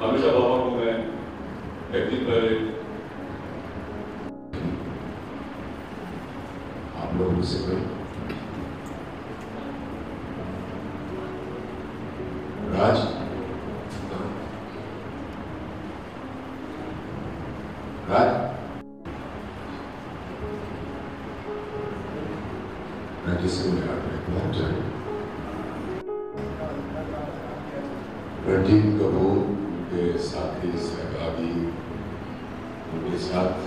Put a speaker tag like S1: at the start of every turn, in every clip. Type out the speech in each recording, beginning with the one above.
S1: हमेशा बाबा को मैं एक दिन पहले
S2: आप लोगों से कोई राज रणजीत कपूर उनके साथी सहभागी उनके साथ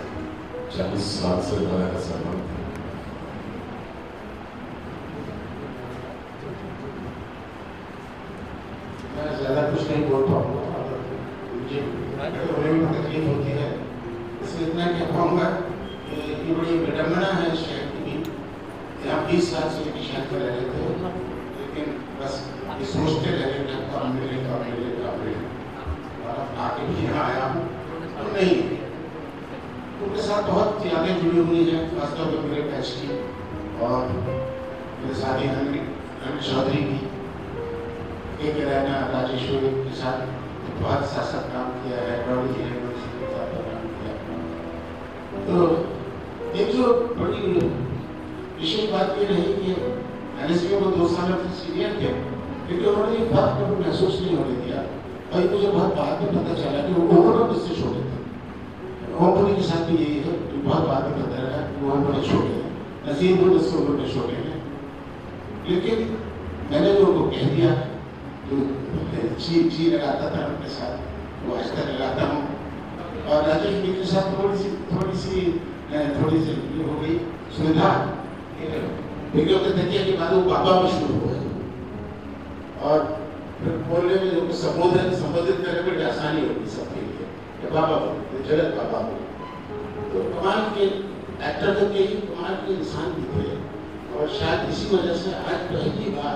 S2: चालीस साल से संबंध है।
S3: ज़्यादा कुछ नहीं बोल तकलीफ़ होती है। इसलिए इतना कह पाऊँगा कि ये बड़ी विडम्बना है शहर की भी बीस साल से रह रहे थे। लेकिन बस ये सोचते रह रहे थे कब मिले कब मिले कब मिले अब यहाँ आया हूँ तो नहीं उनके साथ बहुत यादें जुड़ी हुई हैं खासतौर पर मेरे बैच की और मेरे साथी अनिल चौधरी की के के रैना के साथ बहुत साथ साथ काम किया है के काम किया तो एक जो बड़ी विशेष बात ये रही कि एनएसपी में दो साल में सीनियर थे लेकिन उन्होंने ये बात कभी महसूस नहीं होने दिया। और मुझे बहुत बाद में पता चला कि वो ओवरऑल मुझसे छोटे थे ओमपुरी के साथ भी यही है कि बहुत में पता लगा कि वो बड़े छोटे हैं। नसीब भी मुझसे उम्र में छोटे हैं। लेकिन मैंने जो उनको कह दिया जो जी जी लगाता था उनके साथ, वो आज तक लगाता हूँ। और राजेश जी के साथ थोड़ी सी थोड़ी सी थोड़ी सी हो गई सुविधा। वीडियो के तकिया के बाद वो बाबा में शुरू हो गए। और फिर बोलने में जो संबोधन, संबोधित करने में आसानी होगी सबके लिए। जगत बाबा बोले तो कमाल के एक्टर तो थे ही कमाल के इंसान भी थे। और शायद इसी वजह से आज पहली बार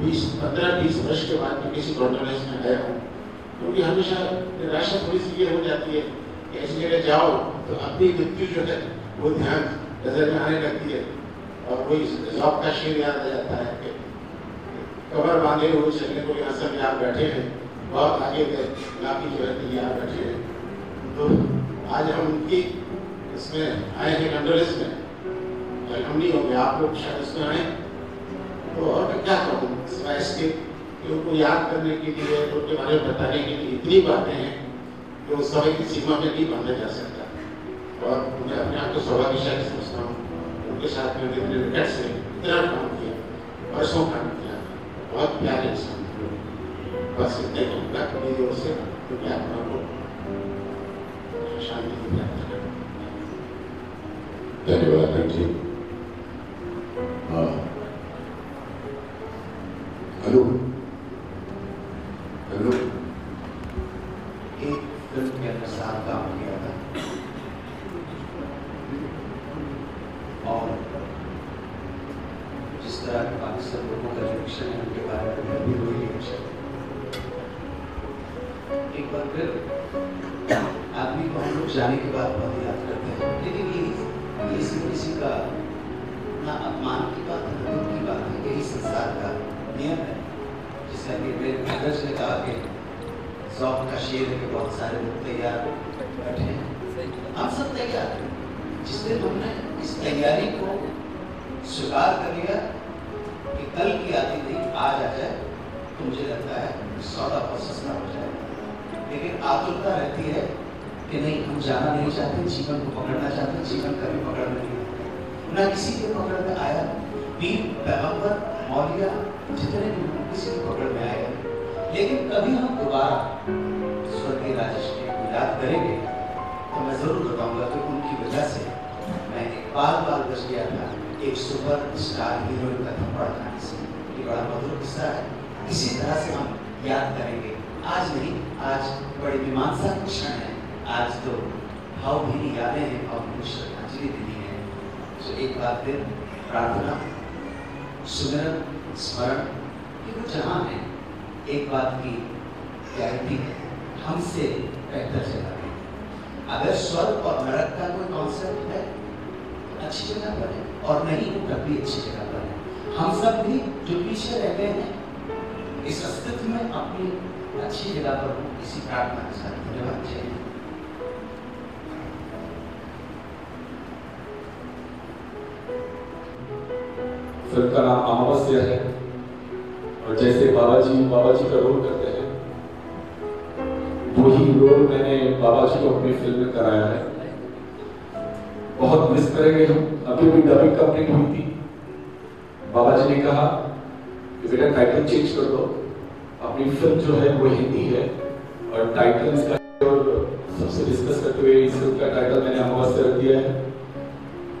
S3: बीस, पंद्रह, बीस वर्ष के बाद मैं किसी कॉन्फ्रेंस में गया हूँ। क्योंकि हमेशा निराशा थोड़ी सी ये हो जाती है कि ऐसी जगह जाओ तो अपनी मृत्यु जो है, वो ध्यान नज़र में आने लगती है। और कोई जॉब का शेर याद आ जाता है कि कमर बांधे हुए चलने को यहाँ सब यहाँ बैठे हैं, बहुत आगे गए, बाकी जो है यहाँ बैठे हैं। तो आज हम उनकी इसमें आए हैं कंडोलेंस में। हम नहीं होंगे, आप लोग शायद इसमें आए। तो और मैं क्या कहूँ सिवाय इसके कि उनको याद करने के लिए उनके बारे में बताने के लिए इतनी बातें हैं जो समय की सीमा में नहीं बांधा जा सकता। और मुझे अपने आप को सौभाग्यशाली समझता हूँ, उनके साथ में इतने निकट से इतना काम किया, वर्षों काम किया। बहुत प्यारे इंसान बस इतने कहूँगा मेरी ओर से क्योंकि आत्मा को शांति की करूँ
S2: धन्यवाद रणजीत हाँ हेलो हेलो
S3: एक फ़िल्म के अंदर साथ काम किया था। और जिस तरह पाकिस्तान लोगों का रिएक्शन है, उनके बारे मैं भी वही रिएक्शन एक बार फिर को हम लोग जाने के बाद बहुत याद करते हैं। लेकिन ये ये किसी का ना अपमान की बात है ना दुख की बात है यही संसार का नियम है। जिसे अभी मेरे ब्रदर्स ने कहा कि जौक का शेर है कि बहुत सारे लोग तैयार बैठे हैं। हम सब तैयार हैं। जिस दिन हमने इस तैयारी को स्वीकार कर लिया कि कल की आती नहीं, आज आ जाए तो मुझे लगता है सौदा बहुत सस्ता हो जाएगा। लेकिन आतुरता रहती है कि नहीं हम जाना नहीं चाहते जीवन को पकड़ना चाहते जीवन कभी पकड़ नहीं। ना किसी के पकड़ में आया वीर पैगंबर मौलिया जितने भी हों, किसी के पकड़ में आए लेकिन कभी हम दोबारा स्वर्गीय राजेश जी को याद करेंगे तो मैं ज़रूर बताऊँगा कि उनकी वजह से मैं एक बार बार बच गया था एक सुपर स्टार हीरोइन का थप्पड़ से। ये बड़ा मधुर किस्सा है। इसी तरह से हम याद करेंगे। आज नहीं आज बड़ी मीमांसा क्षण है। आज तो भावभीनी यादें हैं भावभीनी श्रद्धांजलि देनी है। तो एक बार फिर, प्रार्थना सुमिरन स्मरण, ये वो जहाँ है। एक बात की गारंटी है, हमसे बेहतर जगह है अगर स्वर्ग और नरक का कोई कॉन्सेप्ट है अच्छी जगह पर है, और नहीं वो तब भी अच्छी जगह पर है। हम सब भी जो पीछे रह गए हैं। इस अस्तित्व में अपनी अच्छी जगह पर इसी प्रार्थना के साथ धन्यवाद। जय
S4: फ़िल्म का नाम अमावस्या है। और जैसे बाबा जी बाबा जी का रोल करते हैं, वही रोल मैंने बाबा जी को अपनी फ़िल्म में कराया है। बहुत मिस करेंगे हम। अभी भी डबिंग कंप्लीट हुई थी। बाबा जी ने कहा कि बेटा टाइटल चेंज कर दो। अपनी फ़िल्म जो है वो हिंदी है। और टाइटल इसका और सबसे डिस्कस करते हुए इस फ़िल्म का टाइटल मैंने अमावस्या रख दिया है।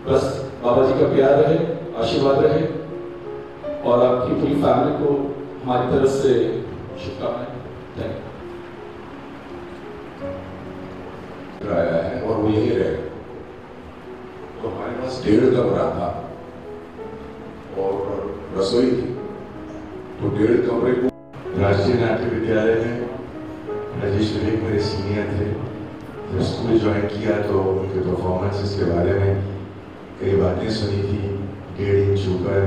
S4: बस बाबा जी का प्यार रहे, आशीर्वाद रहे। आपकी पूरी फैमिली को हमारी तरफ़ से शुभकामनाएँ। थैंक यू
S2: है और वो यही रहे। तो हमारे पास डेढ़ कमरा था और रसोई थी। तो डेढ़ कमरे को राष्ट्रीय नाट्य विद्यालय में राजेश विवेक मेरे सीनियर थे, जब स्कूल ज्वाइन किया तो उनके परफॉर्मेंसेस के बारे में कई बातें सुनी थी। डेढ़ इंच ऊपर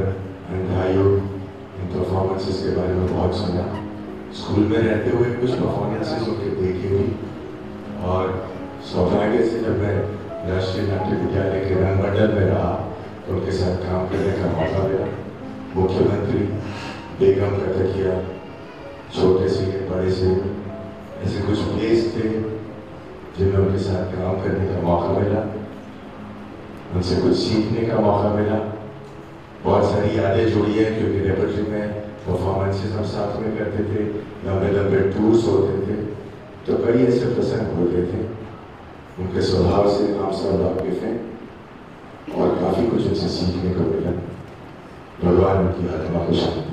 S2: अंधायु इन परफॉर्मेंसेस के बारे में बहुत सुना स्कूल में रहते हुए कुछ परफॉर्मेंसेस उनके देखी हुई और सौभाग्य से जब मैं राष्ट्रीय नाट्य विद्यालय के रंग मंडल में रहा तो उनके साथ काम करने का मौका मिला। मुख्यमंत्री बेगम का तकिया छोटे से बड़े से, ऐसे कुछ प्लेस थे जिनमें उनके साथ काम करने का मौका मिला। उनसे कुछ सीखने का मौका मिला। बहुत सारी यादें जुड़ी हैं, क्योंकि रेपर्टरी में परफॉर्मेंसेस हम साथ में करते थे, लंबे लंबे टूर्स होते थे तो कई ऐसे प्रसंग होते थे। उनके स्वभाव से आप सब वाकिफ हैं और काफ़ी कुछ उनसे सीखने को मिला। भगवान उनकी आत्मा को शांति